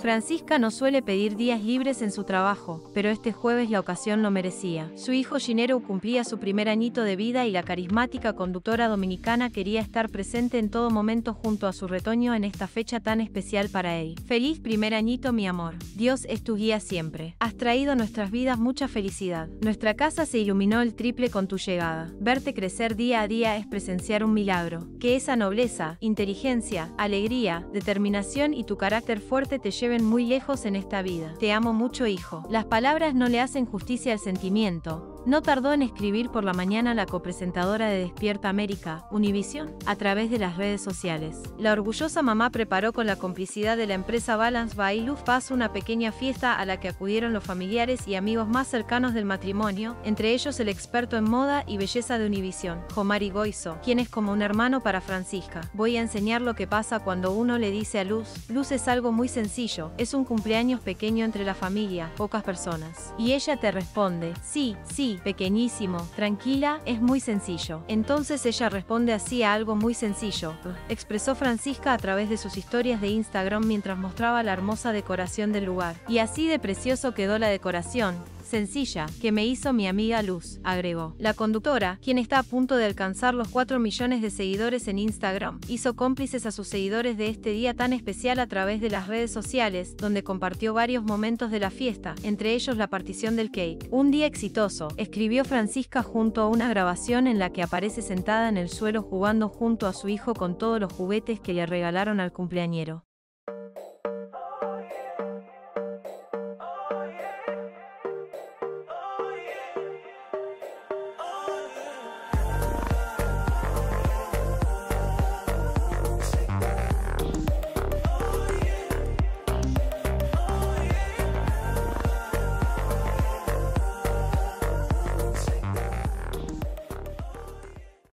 Francisca no suele pedir días libres en su trabajo, pero este jueves la ocasión lo merecía. Su hijo Ginero cumplía su primer añito de vida y la carismática conductora dominicana quería estar presente en todo momento junto a su retoño en esta fecha tan especial para él. Feliz primer añito mi amor. Dios es tu guía siempre. Has traído a nuestras vidas mucha felicidad. Nuestra casa se iluminó el triple con tu llegada. Verte crecer día a día es presenciar un milagro. Que esa nobleza, inteligencia, alegría, determinación y tu carácter fuerte te lleven muy lejos en esta vida. Te amo mucho, hijo. Las palabras no le hacen justicia al sentimiento, no tardó en escribir por la mañana la copresentadora de Despierta América, Univision, a través de las redes sociales. La orgullosa mamá preparó con la complicidad de la empresa Balance by Luz Paz una pequeña fiesta a la que acudieron los familiares y amigos más cercanos del matrimonio, entre ellos el experto en moda y belleza de Univision, Jomari Goizo, quien es como un hermano para Francisca. Voy a enseñar lo que pasa cuando uno le dice a Luz, Luz es algo muy sencillo, es un cumpleaños pequeño entre la familia, pocas personas. Y ella te responde, sí, pequeñísimo, tranquila, es muy sencillo. Entonces ella responde así a algo muy sencillo, expresó Francisca a través de sus historias de Instagram mientras mostraba la hermosa decoración del lugar. Y así de precioso quedó la decoración, sencilla, que me hizo mi amiga Luz, agregó. La conductora, quien está a punto de alcanzar los 4 millones de seguidores en Instagram, hizo cómplices a sus seguidores de este día tan especial a través de las redes sociales, donde compartió varios momentos de la fiesta, entre ellos la partición del cake. Un día exitoso, escribió Francisca junto a una grabación en la que aparece sentada en el suelo jugando junto a su hijo con todos los juguetes que le regalaron al cumpleañero.